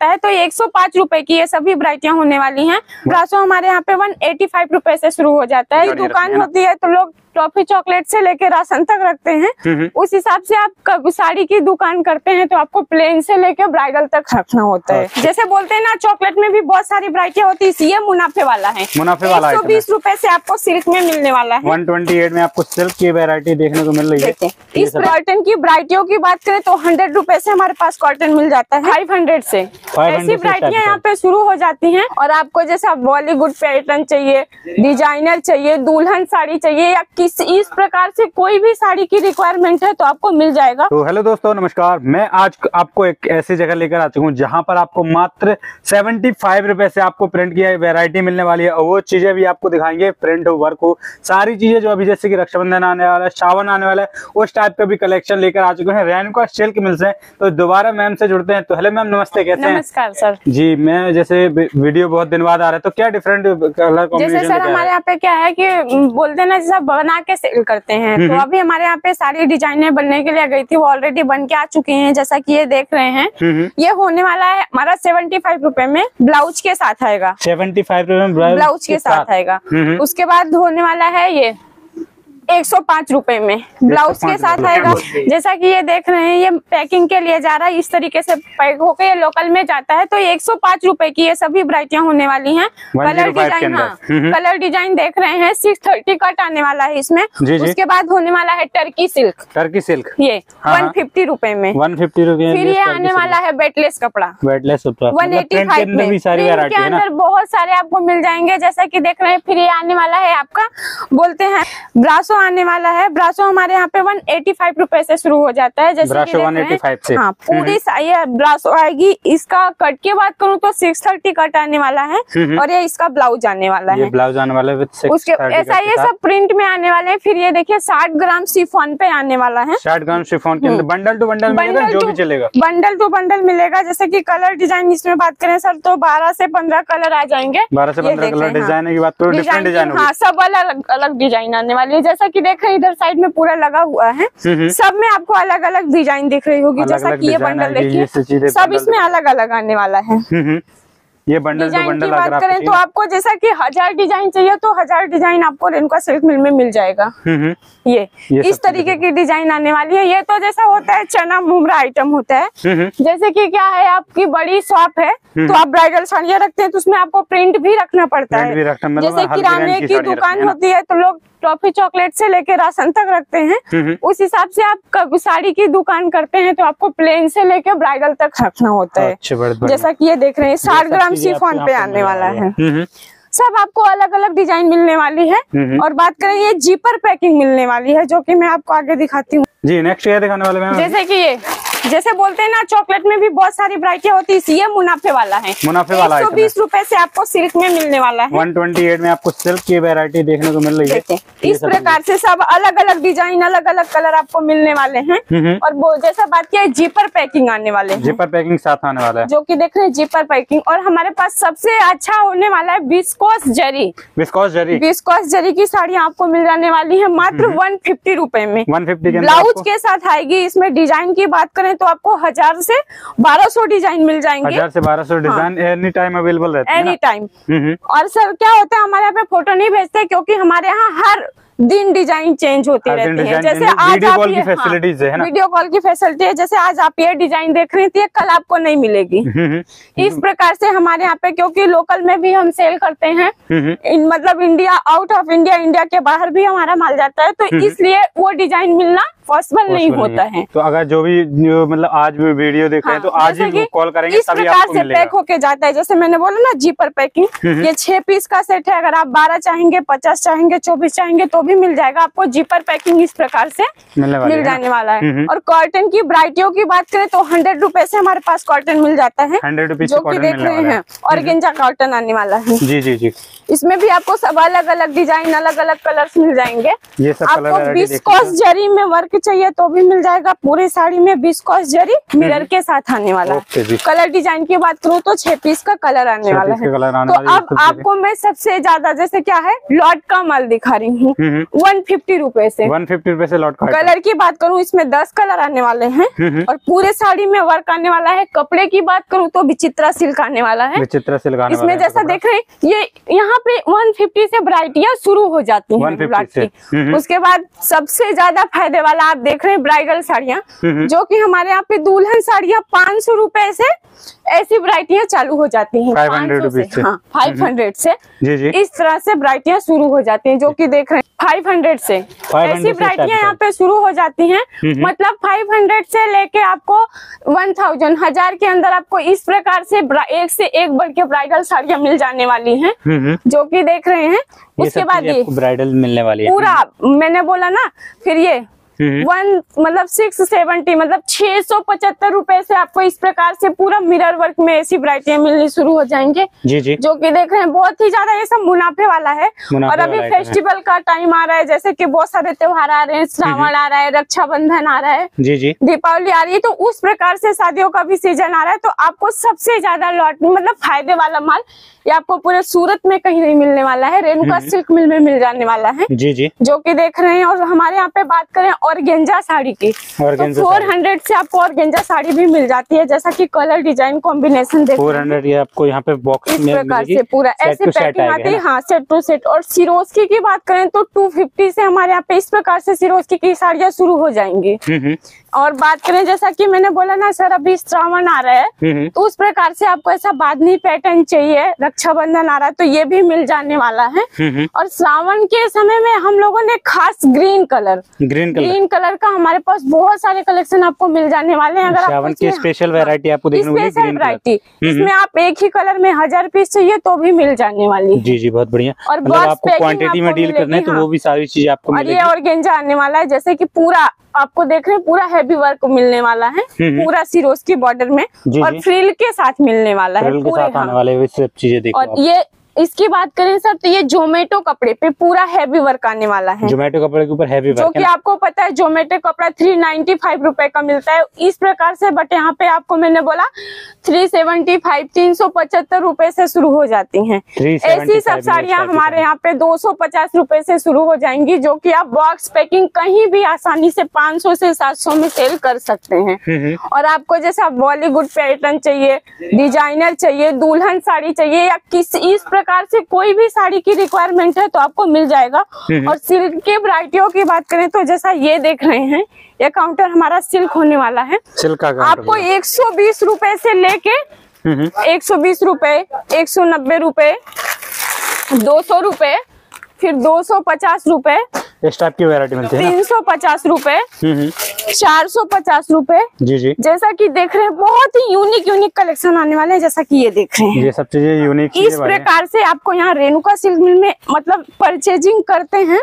जाता है तो एक सौ पाँच रूपए की ये सभी वरायटियाँ होने वाली है ब्रासो हमारे यहाँ पे वन एटी फाइव रूपए से शुरू हो जाता है दुकान। होती है तो लोग टॉफी चॉकलेट से लेके राशन तक रखते हैं। हम्म। उस हिसाब से आप साड़ी की दुकान करते हैं तो आपको प्लेन से लेके ब्राइडल तक रखना होता है। अच्छा। जैसे बोलते हैं ना चॉकलेट में भी बहुत सारी वरायटियाँ होती है ये मुनाफे वाला है। मुनाफे वाला एक सौ है। बीस रूपए से आपको सिल्क में मिलने वाला है। 128 में आपको सिल्क की वैरायटी देखने को मिल रही है। इस कॉटन की वरायटियों की बात करें तो हंड्रेड रूपए से हमारे पास कॉटन मिल जाता है। फाइव हंड्रेड से। ऐसी वरायटियाँ यहाँ पे शुरू हो जाती है और आपको जैसा बॉलीवुड पैटर्न चाहिए डिज़ाइनर चाहिए दुल्हन साड़ी चाहिए या किस इस प्रकार से कोई भी साड़ी की रिक्वायरमेंट है तो आपको मिल जाएगा। तो हेलो दोस्तों नमस्कार। मैं आज आपको एक ऐसी जगह लेकर आ चुका हूँ जहाँ पर आपको मात्र 75 रुपए से आपको प्रिंट की वैरायटी मिलने वाली है और वो चीज़ें भी आपको दिखाएँगे। प्रिंट वर्क हो सारी चीज़ें जो अभी जैसे कि रक्षाबंधन आने वाला है सावन आने वाला है उस टाइप का भी कलेक्शन लेकर आ चुके हैं। रेणुका सिल्क मिल्स है। तो दोबारा मैम से जुड़ते हैं। तो हेलो मैम नमस्ते कैसे हैं? नमस्कार सर जी मैं जैसे वीडियो बहुत दिन बाद आ रहा है तो क्या डिफरेंट कलर जैसे सर हमारे यहाँ पे क्या है कि बोलते हैं ना जैसा बना के सेल करते हैं। तो अभी हमारे यहाँ पे सारी डिजाइने बनने के लिए गई थी वो ऑलरेडी बन के आ चुके हैं जैसा कि ये देख रहे हैं। ये होने वाला है हमारा सेवेंटी फाइव रूपए में ब्लाउज के साथ आएगा। सेवेंटी फाइव रूपए में ब्लाउज के साथ। आएगा। उसके बाद होने वाला है ये एक सौ पाँच रूपए में। ब्लाउज के साथ आएगा। जैसा कि ये देख रहे हैं ये पैकिंग के लिए जा रहा है इस तरीके से पैक होकर ये लोकल में जाता है। तो ये एक सौ पाँच रूपए की ये सभी वरायटियाँ होने वाली हैं। 105 कलर डिज़ाइन हाँ। कलर डिज़ाइन देख रहे हैं सिक्स थर्टी कट आने वाला है इसमें। उसके बाद होने वाला है टर्की सिल्क। Turkey silk. ये वन फिफ्टी रूपए में। वन फिफ्टी रूपए फिर ये आने वाला है बेटलेस कपड़ा। वेटलेस वन एटी फाइव में। अंदर बहुत सारे आपको मिल जाएँगे। जैसा कि देख रहे हैं फिर ये आने वाला है आपका बोलते हैं ब्रासो आने वाला है। ब्रासो हमारे यहाँ पे वन एटी फाइव रूपए से शुरू हो जाता है जैसे कि ब्रासो रहे हैं। 185 से। हाँ पूरी ये ब्रासो आएगी। इसका कट की बात करूँ तो सिक्स थर्टी कट आने वाला है हम्म। और ये इसका ब्लाउज आने वाला ये है। ब्लाउज आने वाला है उसके ऐसा ये सब प्रिंट में आने वाले हैं। फिर ये देखिए साठ ग्राम सिफोन पे आने वाला है। साठ ग्राम शिफॉन के अंदर बंडल टू बंडल मिलेगा जो भी चलेगा। बंडल टू बंडल मिलेगा। जैसे की कलर डिज़ाइन इसमें बात करें सर तो बारह से पंद्रह कलर आ जाएँगे। 12 से ये 15 देख कलर डिज़ाइन की बात करो डिफरेंट डिज़ाइन हाँ सब अलग अलग डिज़ाइन आने वाली है। जैसा कि देख इधर साइड में पूरा लगा हुआ है। हम्म। सब में आपको अलग अलग डिज़ाइन दिख रही होगी जैसा कि ये बंडल देखिए सब इसमें अलग अलग आने वाला है। ये बंडल डिज़ाइन की बात करें तो आपको जैसा कि हज़ार डिज़ाइन चाहिए तो हज़ार डिज़ाइन आपको रेणुका सिल्क मिल में मिल जाएगा। हम्म, हम्म, ये, ये इस तरीके की डिज़ाइन आने वाली है। ये तो जैसा होता है चना मुमरा आइटम होता है। हम्म, हम्म, जैसे कि क्या है आपकी बड़ी शॉप है तो आप ब्राइडल साड़ियाँ रखते हैं तो उसमें आपको प्रिंट भी रखना पड़ता है। मतलब जैसे किराने की दुकान? होती है तो लोग टॉफी चॉकलेट से लेके राशन तक रखते हैं। हम्म, उस हिसाब से आप साड़ी की दुकान करते हैं तो आपको प्लेन से लेके ब्राइडल तक रखना होता है। जैसा कि ये देख रहे हैं साठ ग्राम आपको पे आने वाला है। हम्म, हम्म, सब आपको अलग अलग डिज़ाइन मिलने वाली है हम्म। और बात करें ये जीपर पैकिंग मिलने वाली है जो कि मैं आपको आगे दिखाती हूँ। जी नेक्स्ट क्या दिखाने वाले मैम? जैसे कि ये। जैसे बोलते हैं ना चॉकलेट में भी बहुत सारी वरायटियाँ होती है ये मुनाफे वाला है। मुनाफे वाला एक सौ। बीस रूपए से आपको सिल्क में मिलने वाला है। 128 में आपको सिल्क की वैरायटी देखने को मिल रही है। इस प्रकार से सब अलग अलग डिज़ाइन अलग अलग कलर आपको मिलने वाले हैं। हम्म। और वो जैसा बात किया जीपर पैकिंग आने वाले जीपर पैकिंग साथ आने वाला है। जो की देख रहे हैं जीपर पैकिंग और हमारे पास सबसे अच्छा होने वाला है बिस्कोस जरी। विस्कॉस जरी। बिस्कोस जरी की साड़ी आपको मिल जाने वाली है मात्र वन फिफ्टी रूपए में। वन के ब्लाउज के साथ आएगी इसमें डिज़ाइन की बात करें तो आपको हज़ार से बारह सौ डिज़ाइन मिल जाएँगे। हज़ार से बारह सौ डिज़ाइन एनी टाइम अवेलेबल रहती है एनी टाइम। और सर क्या होता है हमारे यहाँ पे फ़ोटो नहीं भेजते क्योंकि हमारे यहाँ हर दिन डिज़ाइन चेंज होती रहती है। जैसे आज आप कॉल ये- की facilities है ना? वीडियो कॉल की फैसिलिटी है जैसे आज आप ये डिज़ाइन देख रही थी कल आपको नहीं मिलेगी। हम्म, हम्म, इस प्रकार से हमारे यहाँ पे क्योंकि लोकल में भी हम सेल करते हैं हम्म। इन मतलब India out of India India के बाहर भी हमारा माल जाता है तो इसलिए वो डिज़ाइन मिलना पॉसिबल नहीं होता है। तो अगर जो भी मतलब आज भी वीडियो देख रहे हैं तो हाँ, आज ही कॉल करेंगे इस प्रकार से पैक होके जाता है। जैसे मैंने बोला ना जीपर पैकिंग ये छह पीस का सेट है। अगर आप बारह चाहेंगे पचास चाहेंगे चौबीस चाहेंगे तो भी मिल जाएगा। आपको जीपर पैकिंग इस प्रकार से मिल जाने वाला हम्म, है। हम्म। और कॉटन की वरायटियों की बात करें तो हंड्रेड रुपए से हमारे पास कॉटन मिल जाता है। 100 रुपीज़ जो की देख रहे हैं। और गेंजा कॉटन आने वाला है। जी जी जी। इसमें भी आपको सब अलग अलग डिज़ाइन अलग अलग कलर्स मिल जाएँगे। ये सब आपको देख जरी में वर्क चाहिए तो भी मिल जाएगा। पूरी साड़ी में बिस्कॉस जरी मिरर के साथ आने वाला है। कलर डिज़ाइन की बात करूँ तो छह पीस का कलर आने वाला है। तो अब आपको मैं सबसे ज़्यादा जैसे क्या है लॉट का माल दिखा रही हूँ। हम्म, वन फिफ्टी रुपए से। वन फिफ्टी रुपए से लॉट का कलर की बात करूँ इसमें दस कलर आने वाले हैं। हम्म, और पूरे साड़ी में वर्क आने वाला है। कपड़े की बात करूँ तो विचित्रा सिल्क आने वाला है। विचित्र से लगाने इसमें जैसा देख रहे ये यहाँ पे 150 से वरायटियाँ शुरू हो जाती है 150 ब्लाउज से। की हम्म। उसके बाद सबसे ज़्यादा फ़ायदे वाला आप देख रहे हैं ब्राइडल साड़ियाँ। जो कि हमारे यहाँ पे दुल्हन साड़ियाँ पाँच सौ रूपए से ऐसी वरायटियाँ चालू हो जाती हैं 500 500 रुपीज़ से। हाँ फाइव हंड्रेड से जी जी इस तरह से वरायटियाँ शुरू हो जाती हैं जो कि देख रहे हैं फाइव हंड्रेड से ऐसी वरायटियाँ यहाँ पे शुरू हो जाती हैं। मतलब फाइव हंड्रेड से लेके आपको वन थाउज़ेंड हज़ार के अंदर आपको इस प्रकार से एक से एक बढ़ के ब्राइडल साड़ियाँ मिल जाने वाली हैं। जो कि देख रहे हैं उसके बाद ये ब्राइडल मिलने वाली है पूरा मैंने बोला ना फिर ये। वन मतलब सिक्स सेवेंटी मतलब छह सौ पचहत्तर रूपए से आपको इस प्रकार से पूरा मिरर वर्क में ऐसी वरायटियाँ मिलनी शुरू हो जाएँगे। जी जी। जो कि देख रहे हैं बहुत ही ज़्यादा ये सब मुनाफे वाला है। मुनाफे और अभी। फेस्टिवल का टाइम आ रहा है जैसे कि बहुत सारे त्योहार आ रहे हैं श्रावण आ रहा है रक्षाबंधन आ रहा है जी जी। दीपावली आ रही है तो उस प्रकार से शादियों का भी सीज़न आ रहा है तो आपको सबसे ज़्यादा लॉट मतलब फ़ायदे वाला माल ये आपको पूरे सूरत में कहीं नहीं मिलने वाला है रेणुका सिल्क मिल में मिल जाने वाला है। जी जी। जो की देख रहे हैं और हमारे यहाँ पे बात करें ऑर्गेंजा साड़ी की। तो फोर। हंड्रेड से आपको और गेंजा साड़ी भी मिल जाती है जैसा की कलर डिज़ाइन कॉम्बिनेशन देखो फोर हंड्रेड ये आपको यहाँ पे बॉक्स इस प्रकार से पूरा ऐसे पैकिंग आती है है सेट टू सेट और सिरोस्की की बात करें तो 250 से हमारे यहाँ पे इस प्रकार से सिरोस्की की साड़ियाँ शुरू हो जाएँगी। हम्म, हम्म, और बात करें जैसा कि मैंने बोला ना सर अभी श्रावण आ रहा है हम्म, हम्म। तो उस प्रकार से आपको ऐसा बादनी पैटर्न चाहिए रक्षाबंधन आ रहा है तो ये भी मिल जाने वाला है। हम्म। और श्रावण के समय में हम लोगों ने खास green colour green colour green colour का हमारे पास बहुत सारे कलेक्शन आपको मिल जाने वाले हैं। अगर श्रावण की स्पेशल वेरायटी आपको स्पेशल वैरायटी इसमें आप एक ही कलर में हज़ार पीस चाहिए तो भी मिल जाने वाली जी जी बहुत बढ़िया। और मतलब आपको क्वांटिटी में डील करना है तो वो भी सारी चीज़ आपको और ये ऑर्गेंजा आने वाला है जैसे की पूरा आपको देख रहे हैं पूरा हैवी वर्क मिलने वाला है हम्म। पूरा सिरोज के बॉर्डर में और। फ्रिल के साथ मिलने वाला है पूरे हाँ। वाले सब चीज़ें देखो और ये इसकी बात करें सर तो ये जोमेटो कपड़े पे पूरा हैवी वर्क आने वाला है। जोमेटो कपड़े के ऊपर हैवी वर्क जो कि आपको पता है जोमेटो कपड़ा थ्री नाइन्टी फाइव रुपए का मिलता है। इस प्रकार से बट यहाँ पे आपको मैंने बोला थ्री सेवेंटी फाइव तीन सौ पचहत्तर रूपए से शुरू हो जाती है। ऐसी सब साड़ियाँ हमारे यहाँ पे दो सौ पचास रूपए से शुरू हो जाएँगी जो की आप बॉक्स पैकिंग कहीं भी आसानी से पाँच सौ से सात सौ में सेल कर सकते हैं। हम्म, हम्म। और आपको जैसा बॉलीवुड पैटर्न चाहिए डिज़ाइनर चाहिए दुल्हन साड़ी चाहिए या किस इस प्रकार से कोई भी साड़ी की रिक्वायरमेंट है तो आपको मिल जाएगा हम्म। और सिल्क के वरायटियों की बात करें तो जैसा ये देख रहे हैं ये काउंटर हमारा सिल्क होने वाला है सिल्क का आपको एक सौ बीस रूपए से लेके हम्म। एक सौ बीस रूपए एक सौ नब्बे रूपए दो सौ रूपए फिर दो सौ पचास रूपए इस टाइप की वैरायटी मिलती है तीन सौ पचास रूपए हम्म, हम्म। चार सौ पचास रूपए जी जी जैसा कि देख रहे हैं बहुत ही यूनिक यूनिक कलेक्शन आने वाले हैं जैसा कि ये देख रहे हैं ये सब चीज़ें यूनिक इस। प्रकार से आपको यहाँ रेणुका सिल्क मिल में मतलब परचेजिंग करते हैं।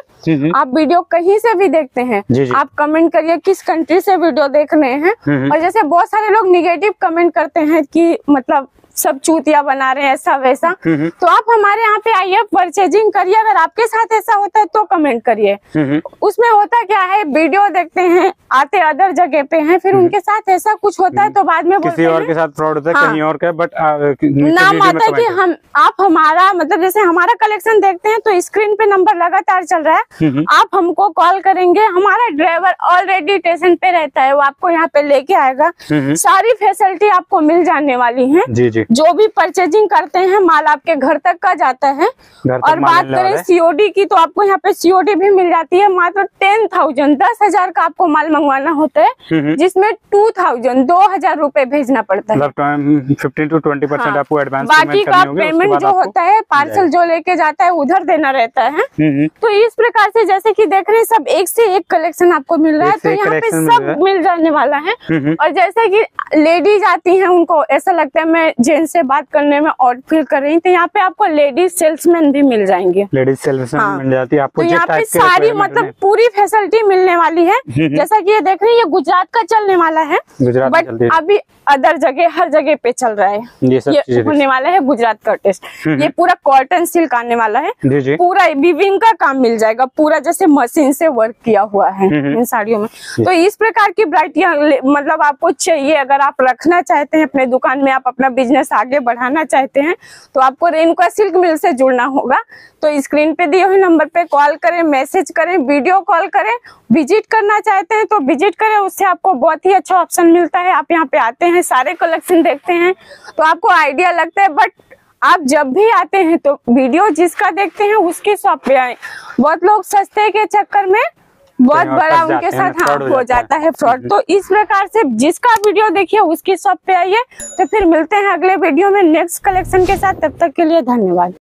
आप वीडियो कहीं से भी देखते हैं जी, जी। आप कमेंट करिए किस कंट्री से वीडियो देख रहे हैं हम्म। और जैसे बहुत सारे लोग निगेटिव कमेंट करते हैं कि मतलब सब चूतिया बना रहे हैं ऐसा वैसा हम्म। तो आप हमारे यहाँ पे आइए परचेजिंग करिए अगर आपके साथ ऐसा होता है तो कमेंट करिए हम्म, हम्म। उसमें होता क्या है वीडियो देखते हैं आते अदर जगह पे हैं फिर उनके साथ ऐसा कुछ होता है तो बाद में किसी और के साथ फ्रॉड होता है हाँ। कहीं और का बट नाम आता है कि हम आप हमारा मतलब जैसे हमारा कलेक्शन देखते हैं तो स्क्रीन पे नंबर लगातार चल रहा हम्म। है आप हमको कॉल करेंगे हमारा ड्राइवर ऑलरेडी स्टेशन पे रहता है वो आपको यहाँ पे लेके आएगा हम्म। सारी फैसिलिटी आपको मिल जाने वाली है जी जी जो भी परचेजिंग करते हैं माल आपके घर तक का जाता है। और बात करें सीओडी की तो आपको यहाँ पे सीओडी भी मिल जाती है। मात्र टेन थाउज़ेंड दस हज़ार का आपको माल मंगवाना होता है हम्म। जिसमें टू थाउज़ेंड दो हज़ार रूपए भेजना पड़ता है। मतलब फिफ्टीन टू ट्वेंटी परसेंट हाँ। आपको एडवांस बाकी का पेमेंट जो होता है पार्सल जो लेके जाता है उधर देना रहता है। है तो इस प्रकार से जैसे की देख रहे हैं सब एक से एक कलेक्शन आपको मिल रहा है तो यहाँ पे सब मिल जाने वाला है। हम्म। और जैसे की लेडीज़ आती है उनको ऐसा लगता है मैं जेंट्स से बात करने में और फील कर रही तो यहाँ पे आपको लेडीज़ सेल्समैन भी मिल जाएँगे। लेडीज़ सेल्समैन हाँ। मिल जाती है आपको तो यहाँ पे सारी मतलब पूरी फैसिलिटी मिलने वाली है। हम्म। जैसा कि ये देख रहे हैं ये गुजरात का चलने वाला है। गुजरात बट अभी अदर जगह हर जगह पे चल रहा है। ये ये होने वाला है गुजरात का टेस्ट हम्म। ये पूरा कॉटन सिल्क आने वाला है। पूरा विविंग का काम मिल जाएगा। पूरा जैसे मशीन से वर्क किया हुआ है हम्म। इन साड़ियों में। तो इस प्रकार की ब्राइटियाँ मतलब आपको चाहिए अगर आप रखना चाहते हैं अपने दुकान में आप अपना बिज़नेस आगे बढ़ाना चाहते हैं तो आपको रेणुका सिल्क मिल से जुड़ना होगा। तो स्क्रीन पे दिए हुए नंबर पे कॉल करें, मैसेज करें, वीडियो कॉल करें, विज़िट करना चाहते हैं तो विज़िट करें, उससे आपको बहुत ही अच्छा ऑप्शन मिलता है। आप यहाँ पे आते हैं, सारे कलेक्शन देखते हैं तो आपको आइडिया लगता है, बट आप जब भी आते हैं तो वीडियो जिसका देखते हैं, उसकी शॉप पे आए। बहुत लोग सस्ते के चक्कर में बहुत बड़ा उनके साथ हाँ हो जाता जाता है। फ्रॉड। तो इस प्रकार से जिसका वीडियो देखिए उसकी शॉप पे आइए। तो फिर मिलते हैं अगले वीडियो में नेक्स्ट कलेक्शन के साथ। तब तक के लिए धन्यवाद।